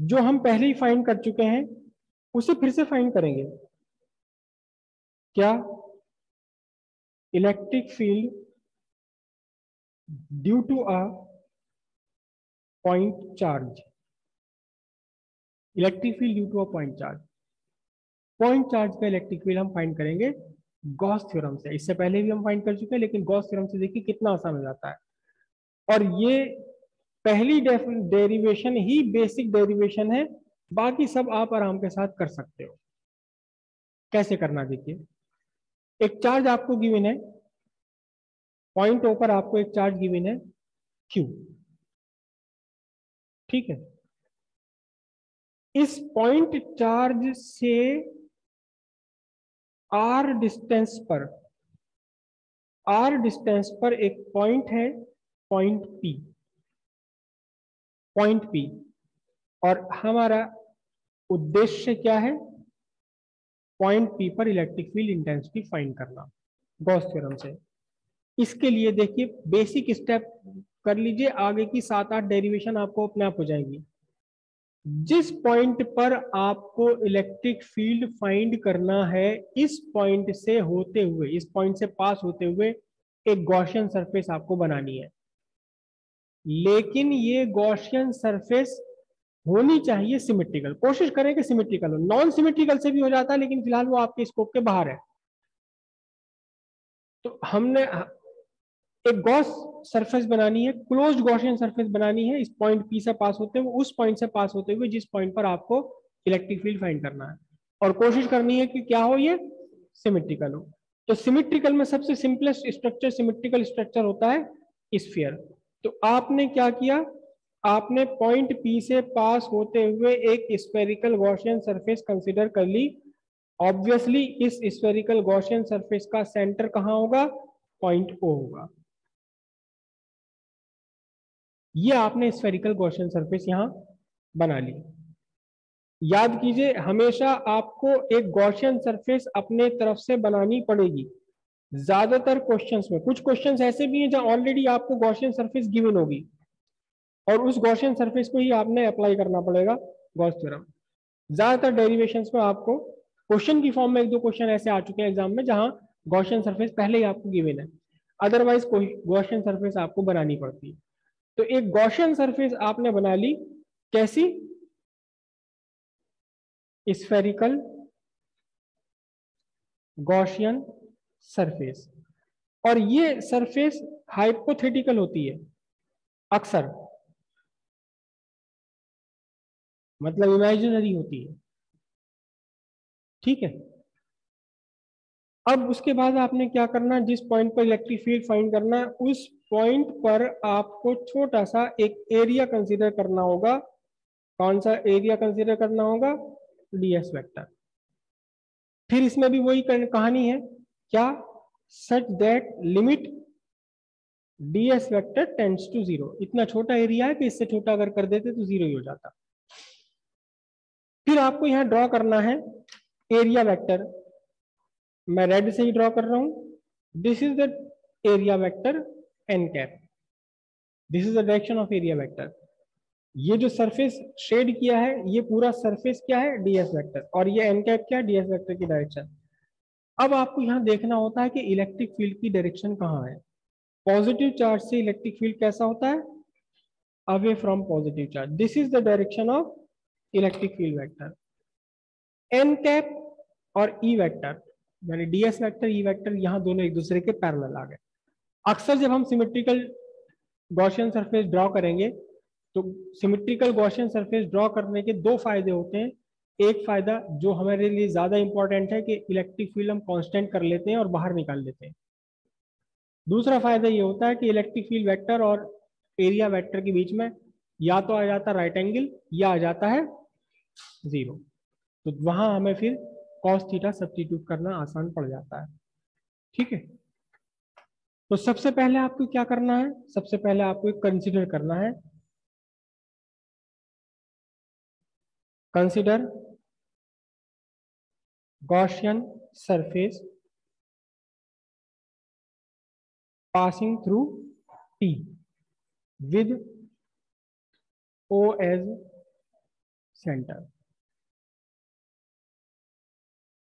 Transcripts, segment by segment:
जो हम पहले ही फाइंड कर चुके हैं, उसे फिर से फाइंड करेंगे। क्या? Electric field due to a point charge electric field due to a point charge point charge का इलेक्ट्रिक फ़ील्ड हम फाइंड करेंगे गॉस थ्योरम से। इससे पहले भी हम फाइंड कर चुके हैं, लेकिन गॉस थ्योरम से देखिए कितना आसान हो जाता है। और ये पहली डेरिवेशन ही बेसिक डेरिवेशन है। बाकी सब आप आराम के साथ कर सकते हो। कैसे करना देखिए। एक चार्ज आपको गिवन है। पॉइंट ओ पर आपको एक चार्ज गिवन है। क्यू ठीक है। इस पॉइंट चार्ज से आर डिस्टेंस पर आर डिस्टेंस पर एक पॉइंट है पॉइंट पी पॉइंट पी। और हमारा उद्देश्य क्या है? पॉइंट पी पर इलेक्ट्रिक फ़ील्ड इंटेंसिटी फाइंड करना, गॉस थ्योरम से। इसके लिए देखिए, बेसिक स्टेप कर लीजिए, आगे की सात आठ डेरिवेशन आपको अपने आप हो जाएँगी। जिस पॉइंट पर आपको इलेक्ट्रिक फ़ील्ड फाइंड करना है, इस पॉइंट से होते हुए, इस पॉइंट से पास होते हुए एक गौशियन सरफेस आपको बनानी है। लेकिन ये गौशियन सरफेस होनी चाहिए सिमेट्रिकल कोशिश करें कि सिमेट्रिकल हो। नॉन सिमेट्रिकल से भी हो जाता है, लेकिन फ़िलहाल वो आपके स्कोप के बाहर है। तो हमने, एक गॉस सरफेस बनानी है क्लोज गॉशियन सरफेस बनानी है, इस पॉइंट पी से पास होते हुए, उस पॉइंट से पास होते हुए, जिस पॉइंट पर आपको इलेक्ट्रिक फ़ील्ड फाइंड करना है। और कोशिश करनी है कि क्या हो ये? सिमेट्रिकल हो। तो सिमेट्रिकल में सबसे सिंपलेस्ट स्ट्रक्चर सिमेट्रिकल स्ट्रक्चर होता है स्फीयर तो आपने क्या किया? आपने पॉइंट पी से पास होते हुए एक स्पेरिकल गॉशियन सरफेस कंसिडर कर ली। ऑब्वियसली इस स्पेरिकल गॉशियन सरफेस का सेंटर कहाँ होगा? पॉइंट ओ होगा। ये आपने स्फेरिकल गौशन सरफेस यहाँ बना ली। याद कीजिए, हमेशा आपको एक गौशियन सरफेस अपने तरफ़ से बनानी पड़ेगी। ज़्यादातर क्वेश्चंस में। कुछ क्वेश्चंस ऐसे भी हैं जहाँ ऑलरेडी आपको गौशियन सरफेस गिवन होगी। और उस गौशियन सरफेस को ही आपने अप्लाई करना पड़ेगा गॉस थ्योरम ज़्यादातर डेरिवेशंस में आपको क्वेश्चन की फॉर्म में एक दो क्वेश्चन ऐसे आ चुके हैं एग्ज़ाम में जहाँ गौशियन सरफेस पहले ही आपको गिवन है। अदरवाइज़ गौशियन सरफेस आपको बनानी पड़ती है। तो एक गौशियन सरफेस आपने बना ली, कैसी? स्फेरिकल गौशियन सरफेस और ये सरफेस हाइपोथेटिकल होती है, अक्सर। मतलब इमेजिनरी होती है। ठीक है? अब उसके बाद आपने क्या करना है जिस पॉइंट पर इलेक्ट्रिक फ़ील्ड फाइंड करना है उस पॉइंट पर आपको छोटा सा एक एरिया कंसीडर करना होगा। कौन सा एरिया कंसीडर करना होगा? डीएस वेक्टर फिर इसमें भी वही कहानी है। क्या such that limit dS vector tends to zero इतना छोटा एरिया है कि इससे छोटा अगर कर देते तो ज़ीरो ही हो जाता। फिर आपको यहाँ ड्रॉ करना है एरिया वेक्टर मैं रेड से ही ड्रॉ कर रहा हूँ। This is the area vector n cap this is the direction of area vector ये जो सरफेस शेड किया है, ये पूरा सरफेस क्या है? डीएस वेक्टर और ये एन कैप क्या है? डीएस वेक्टर की डायरेक्शन अब आपको यहाँ देखना होता है कि इलेक्ट्रिक फ़ील्ड की डायरेक्शन कहाँ है। पॉजिटिव चार्ज से इलेक्ट्रिक फ़ील्ड कैसा होता है? Away from positive charge this is the direction of electric field vector n cap और ई e वेक्टर यानी डीएस वेक्टर ई वेक्टर यहाँ दोनों एक दूसरे के पैरेलल आ गए। अक्सर जब हम सिमेट्रिकल गौशियन सरफेस ड्रॉ करेंगे तो सिमेट्रिकल गौशियन सरफेस ड्रॉ करने के दो फ़ायदे होते हैं। एक फ़ायदा जो हमारे लिए ज़्यादा इंपॉर्टेंट है कि इलेक्ट्रिक फ़ील्ड हम कांस्टेंट कर लेते हैं और बाहर निकाल लेते हैं। दूसरा फ़ायदा ये होता है कि इलेक्ट्रिक फ़ील्ड वेक्टर और एरिया वेक्टर के बीच में या तो आ जाता राइट एंगल या आ जाता है ज़ीरो तो वहाँ हमें फिर कॉस थीटा सब्सटीट्यूट करना आसान पड़ जाता है। ठीक है? तो सबसे पहले आपको क्या करना है? सबसे पहले आपको कंसिडर करना है। Consider Gaussian surface passing through T with O as centre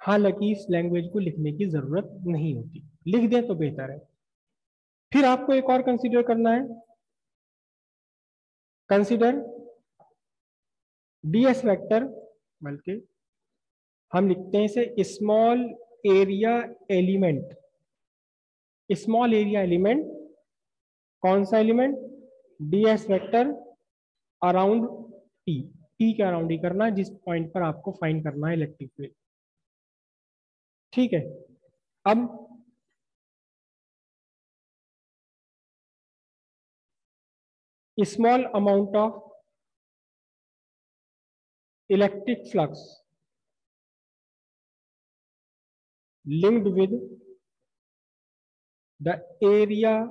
हालाँकि इस लैंग्वेज को लिखने की ज़रूरत नहीं होती। लिख दें तो बेहतर है। फिर आपको एक और कंसीडर करना है। कंसीडर डीएस वेक्टर बल्कि हम लिखते हैं इसे small area element small area element कौन सा element dS vector around T T के अराउंड ही करना है, जिस पॉइंट पर आपको फाइंड करना है इलेक्ट्रिक फ़ील्ड ठीक है? अब small amount of electric flux linked with the area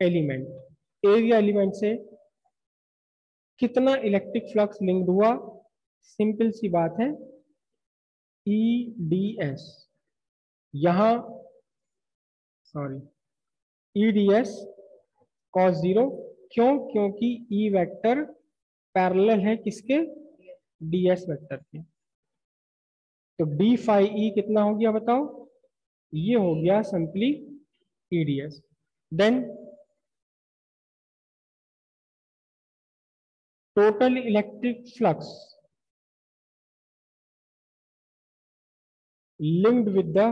element. Area element से कितना इलेक्ट्रिक फ्लक्स लिंक्ड हुआ? सिंपल सी बात है। ई डी एस यहाँ sorry E d S cos zero क्यों? क्योंकि ई वेक्टर पैरेलल है किसके? डीएस वेक्टर के। तो डी फाइव ई कितना हो गया बताओ? ये हो गया simply EdS then total electric flux linked with the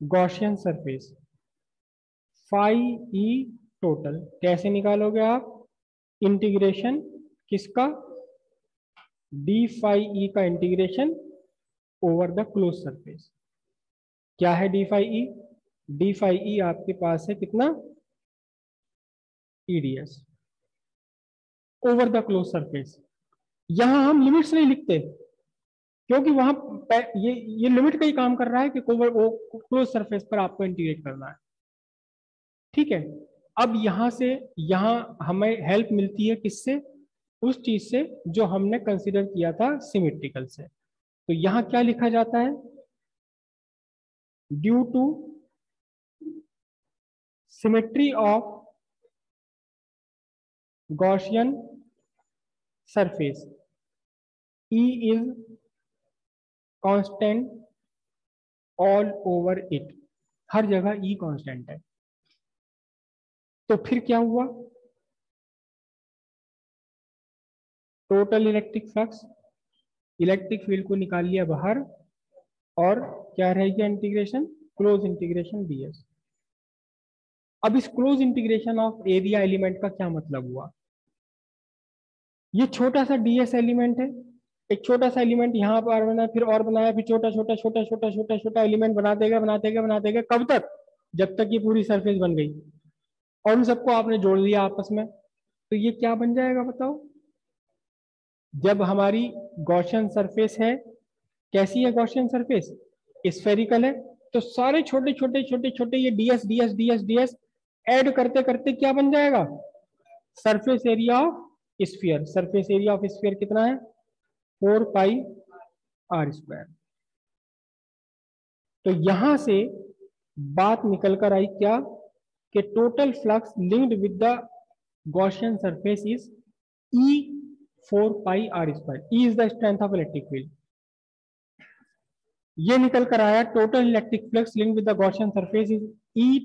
Gaussian surface. Phi E total कैसे निकालोगे आप? इंटीग्रेशन किसका? डी फाइव ई का integration over the close surface क्या है d phi E d phi E आपके पास है कितना? EdS over the close surface यहाँ हम लिमिट्स नहीं लिखते, क्योंकि वहाँ ये ये लिमिट का ही काम कर रहा है कि क्लोज सरफेस पर आपको इंटीग्रेट करना है। ठीक है? अब यहाँ से यहाँ हमें हेल्प मिलती है किससे? उस चीज़ से जो हमने कंसिडर किया था सिमेट्रिकल से। तो यहाँ क्या लिखा जाता है? Due to symmetry of Gaussian surface E is constant all over it हर जगह ई e कांस्टेंट है। तो फिर क्या हुआ? Total electric flux, electric field को निकाल लिया बाहर, और क्या रह गया इंटीग्रेशन क्लोज इंटीग्रेशन डीएस अब इस close integration of area element का क्या मतलब हुआ? ये छोटा सा डीएस एलिमेंट है। एक छोटा सा एलिमेंट यहाँ पर बना फिर और बनाया, फिर छोटा छोटा छोटा छोटा छोटा छोटा एलिमेंट बना देगा बना देगा बना देगा कब तक? जब तक ये पूरी सरफेस बन गई। और उन सबको आपने जोड़ लिया आपस में। तो ये क्या बन जाएगा बताओ? जब हमारी गौशन सरफेस है, कैसी है गौशन सरफेस स्फेरिकल है। तो सारे छोटे छोटे छोटे छोटे ये dS dS dS dS add करते करते क्या बन जाएगा? Surface area of sphere surface area of sphere कितना है? फोर पाई आर स्क्वायर तो यहाँ से बात निकल कर आई क्या? कि total flux linked with the Gaussian surface is E four pi R square E is the strength of electric field ये निकल कर आया total electric flux link with the Gaussian surface is E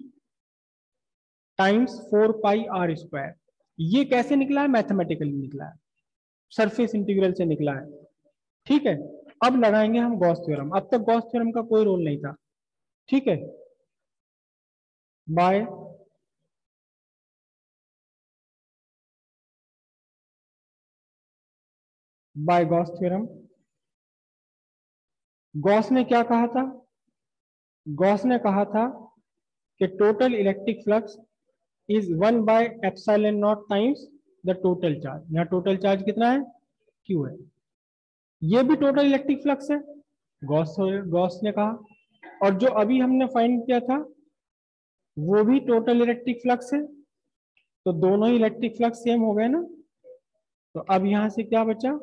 times four pi R square ये कैसे निकला है? Mathematically निकला है। सरफेस इंटीग्रल से निकला है। ठीक है? अब लगाएँगे हम गॉस थ्योरम अब तक गॉस थ्योरम का कोई रोल नहीं था। ठीक है? By by Gauss theorem. Gauss ने क्या कहा था? गॉस ने कहा था कि total electric flux is one by epsilon naught times the total charge. यहाँ टोटल चार्ज कितना है? क्यू है। ये भी टोटल इलेक्ट्रिक फ्लक्स है, गॉस गॉस ने कहा। और जो अभी हमने फाइंड किया था, वो भी टोटल इलेक्ट्रिक फ्लक्स है। तो दोनों ही इलेक्ट्रिक फ्लक्स सेम हो गए ना? तो अब यहाँ से क्या बचा?